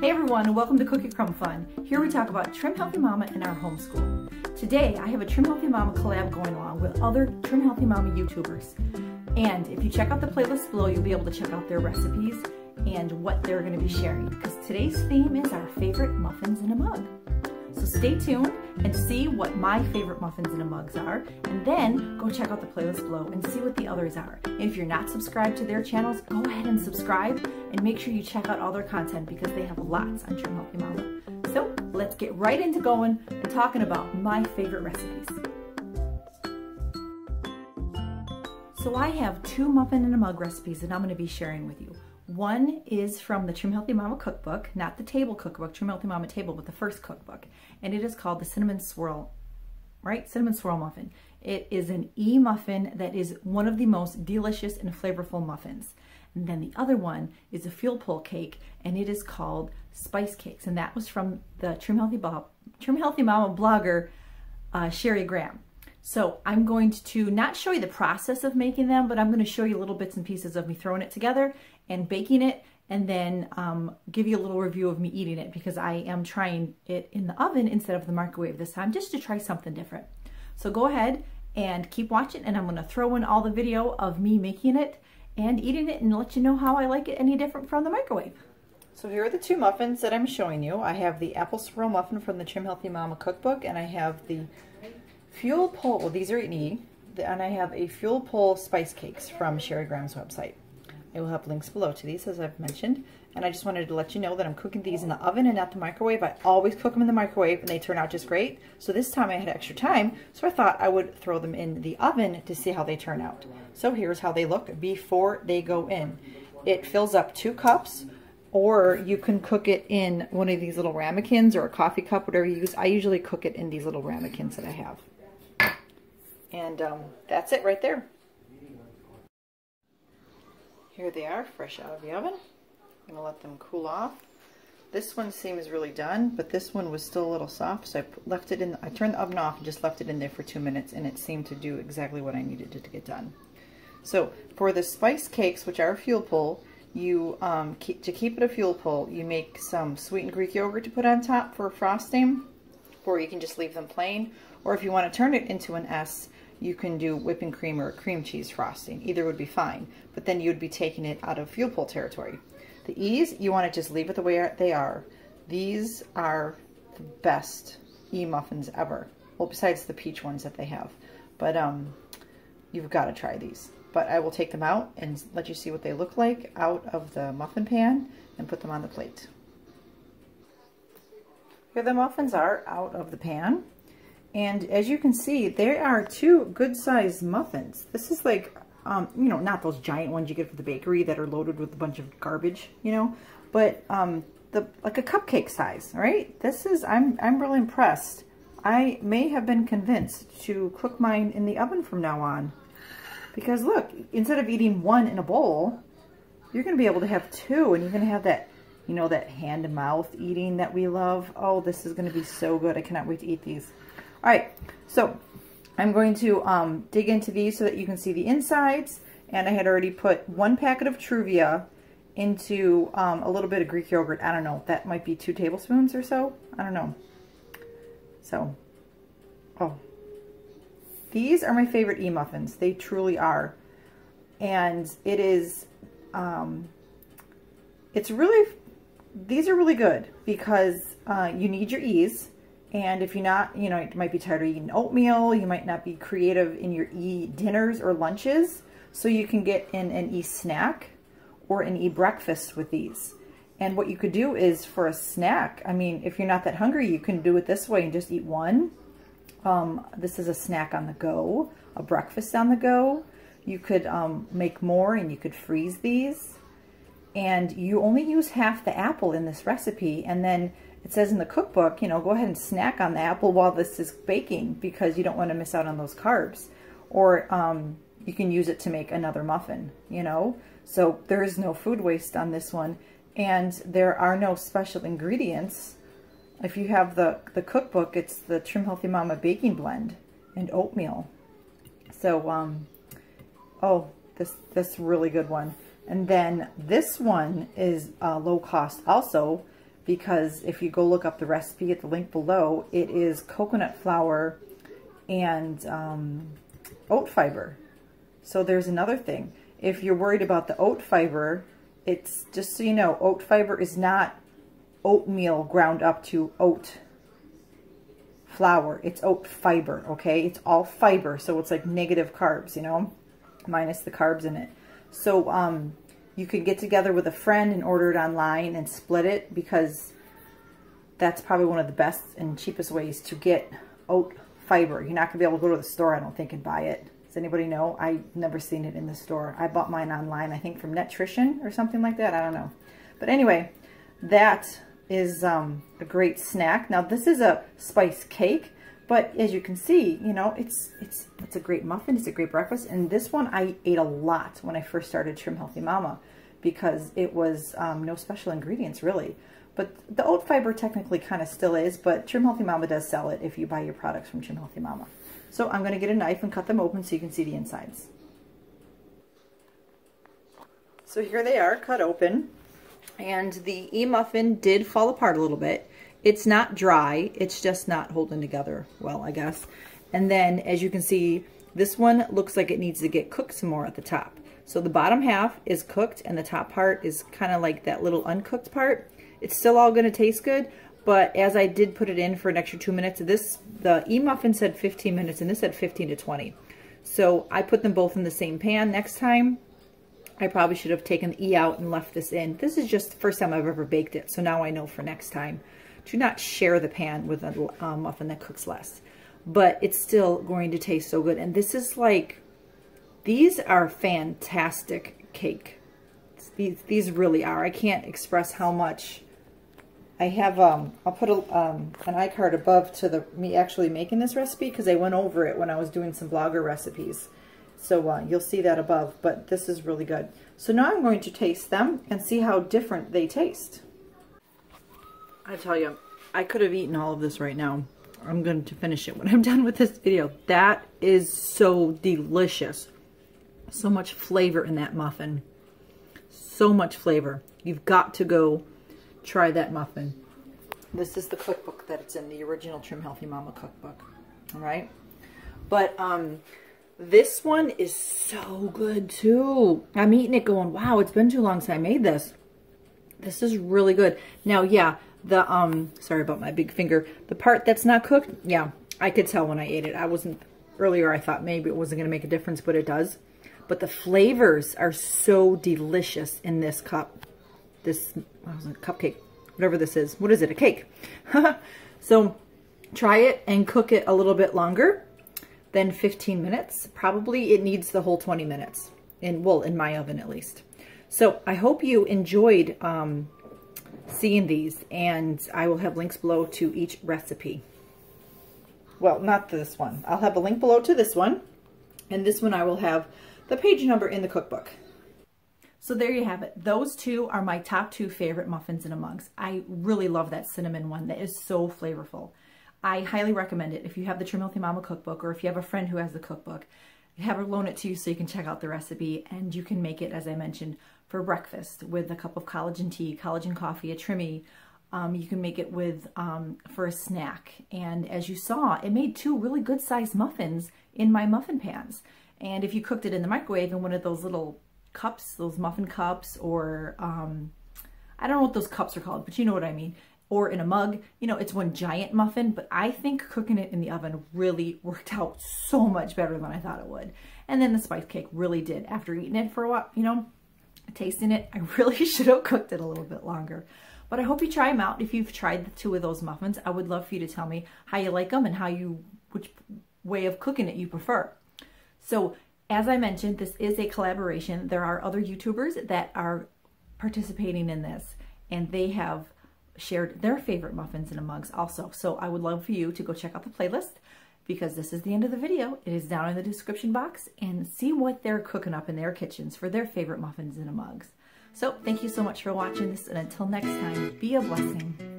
Hey everyone, and welcome to Cookie Crumb Fun. Here we talk about Trim Healthy Mama and our homeschool. Today, I have a Trim Healthy Mama collab going along with other Trim Healthy Mama YouTubers. And if you check out the playlist below, you'll be able to check out their recipes and what they're gonna be sharing. Because today's theme is our favorite muffins in a mug. So stay tuned and see what my favorite muffins in a mugs are, and then go check out the playlist below and see what the others are. If you're not subscribed to their channels, go ahead and subscribe and make sure you check out all their content because they have lots on Trim Healthy Mama. So let's get right into going and talking about my favorite recipes. So I have two muffin in a mug recipes that I'm going to be sharing with you. One is from the Trim Healthy Mama cookbook, not the table cookbook, Trim Healthy Mama table, but the first cookbook. And it is called the Cinnamon Swirl, right? Cinnamon Swirl Muffin. It is an E-muffin that is one of the most delicious and flavorful muffins. And then the other one is a fuel pull cake, and it is called Spice Cakes. And that was from the Trim Healthy, Trim Healthy Mama blogger, uh, Sheri Graham. So I'm going to not show you the process of making them, but I'm going to show you little bits and pieces of me throwing it together and baking it and then um, give you a little review of me eating it because I am trying it in the oven instead of the microwave this time just to try something different. So go ahead and keep watching and I'm going to throw in all the video of me making it and eating it and let you know how I like it any different from the microwave. So here are the two muffins that I'm showing you. I have the apple swirl muffin from the Trim Healthy Mama cookbook and I have the Fuel Pull, well these are in E, and I have a Fuel Pull Spice Cakes from Sheri Graham's website. I will have links below to these as I've mentioned. And I just wanted to let you know that I'm cooking these in the oven and not the microwave. I always cook them in the microwave and they turn out just great. So this time I had extra time, so I thought I would throw them in the oven to see how they turn out. So here's how they look before they go in. It fills up two cups or you can cook it in one of these little ramekins or a coffee cup, whatever you use. I usually cook it in these little ramekins that I have. And um, that's it right there. Here they are, fresh out of the oven. I'm to let them cool off. This one seems really done, but this one was still a little soft, so I left it in, I turned the oven off and just left it in there for two minutes, and it seemed to do exactly what I needed it to get done. So for the spice cakes, which are fuel pull, you um, keep, to keep it a fuel pull, you make some sweetened Greek yogurt to put on top for frosting, or you can just leave them plain, or if you want to turn it into an S, you can do whipping cream or cream cheese frosting. Either would be fine, but then you would be taking it out of fuel pull territory. The E's, you want to just leave it the way they are. These are the best E-muffins ever. Well, besides the peach ones that they have. But um, you've got to try these. But I will take them out and let you see what they look like out of the muffin pan and put them on the plate. Here the muffins are out of the pan. And as you can see, there are two good-sized muffins. This is like, um, you know, not those giant ones you get from the bakery that are loaded with a bunch of garbage, you know, but um, the like a cupcake size, right? This is, I'm, I'm really impressed. I may have been convinced to cook mine in the oven from now on. Because look, instead of eating one in a bowl, you're going to be able to have two, and you're going to have that, you know, that hand-to-mouth eating that we love. Oh, this is going to be so good. I cannot wait to eat these. All right, so I'm going to um, dig into these so that you can see the insides. And I had already put one packet of Truvia into um, a little bit of Greek yogurt. I don't know, that might be two tablespoons or so. I don't know. So, oh. These are my favorite e-muffins. They truly are. And it is, um, it's really, these are really good because uh, you need your E's and if you're not, you know, you might be tired of eating oatmeal, you might not be creative in your e-dinners or lunches, so you can get in an e-snack or an e-breakfast with these. And what you could do is for a snack, I mean, if you're not that hungry, you can do it this way and just eat one. Um, this is a snack on the go, a breakfast on the go. You could um, make more and you could freeze these. And you only use half the apple in this recipe. And then it says in the cookbook, you know, go ahead and snack on the apple while this is baking because you don't want to miss out on those carbs. Or um, you can use it to make another muffin, you know. So there is no food waste on this one. And there are no special ingredients. If you have the, the cookbook, it's the Trim Healthy Mama baking blend and oatmeal. So, um, oh, this, this really good one. And then this one is uh, low cost also because if you go look up the recipe at the link below, it is coconut flour and um, oat fiber. So there's another thing. If you're worried about the oat fiber, it's just so you know, oat fiber is not oatmeal ground up to oat flour. It's oat fiber, okay? It's all fiber, so it's like negative carbs, you know, minus the carbs in it. So um, you could get together with a friend and order it online and split it because that's probably one of the best and cheapest ways to get oat fiber. You're not going to be able to go to the store, I don't think, and buy it. Does anybody know? I've never seen it in the store. I bought mine online, I think from Netrition or something like that. I don't know. But anyway, that is um, a great snack. Now, this is a spice cake, but as you can see, you know, it's it's it's a great muffin. It's a great breakfast. And this one I ate a lot when I first started Trim Healthy Mama because it was um, no special ingredients, really. But the oat fiber technically kind of still is, but Trim Healthy Mama does sell it if you buy your products from Trim Healthy Mama. So I'm going to get a knife and cut them open so you can see the insides. So here they are, cut open. And the e-muffin did fall apart a little bit. It's not dry, it's just not holding together well, I guess. And then, as you can see, this one looks like it needs to get cooked some more at the top. So the bottom half is cooked and the top part is kind of like that little uncooked part. It's still all going to taste good, but as I did put it in for an extra two minutes, this the e-muffin said 15 minutes and this said 15 to 20. So I put them both in the same pan. Next time, I probably should have taken the e out and left this in. This is just the first time I've ever baked it, so now I know for next time. Do not share the pan with a uh, muffin that cooks less. But it's still going to taste so good. And this is like, these are fantastic cake. These, these really are. I can't express how much I have, um, I'll put a, um, an iCard above to the me actually making this recipe because I went over it when I was doing some blogger recipes. So uh, you'll see that above, but this is really good. So now I'm going to taste them and see how different they taste. I tell you, I could have eaten all of this right now. I'm going to finish it when I'm done with this video. That is so delicious. So much flavor in that muffin. So much flavor. You've got to go try that muffin. This is the cookbook that it's in, the original Trim Healthy Mama cookbook. All right? But um, this one is so good too. I'm eating it going, wow, it's been too long since I made this. This is really good. Now, yeah, the, um, sorry about my big finger. The part that's not cooked, yeah, I could tell when I ate it. I wasn't, earlier I thought maybe it wasn't going to make a difference, but it does. But the flavors are so delicious in this cup this cupcake, whatever this is. What is it? A cake. so try it and cook it a little bit longer than 15 minutes. Probably it needs the whole 20 minutes, in well, in my oven at least. So I hope you enjoyed um, seeing these, and I will have links below to each recipe. Well, not this one. I'll have a link below to this one, and this one I will have the page number in the cookbook. So there you have it. Those two are my top two favorite muffins in a mugs. I really love that cinnamon one. That is so flavorful. I highly recommend it if you have the Trim Healthy Mama cookbook or if you have a friend who has the cookbook. Have her loan it to you so you can check out the recipe and you can make it, as I mentioned, for breakfast with a cup of collagen tea, collagen coffee, a trimmy. Um, you can make it with um, for a snack. And as you saw, it made two really good sized muffins in my muffin pans. And if you cooked it in the microwave in one of those little cups, those muffin cups, or um, I don't know what those cups are called, but you know what I mean. Or in a mug, you know, it's one giant muffin, but I think cooking it in the oven really worked out so much better than I thought it would. And then the spice cake really did. After eating it for a while, you know, tasting it, I really should have cooked it a little bit longer. But I hope you try them out. If you've tried the two of those muffins, I would love for you to tell me how you like them and how you, which way of cooking it you prefer. So as I mentioned, this is a collaboration. There are other YouTubers that are participating in this and they have shared their favorite muffins in a mugs also. So I would love for you to go check out the playlist because this is the end of the video. It is down in the description box and see what they're cooking up in their kitchens for their favorite muffins in a mugs. So thank you so much for watching this and until next time, be a blessing.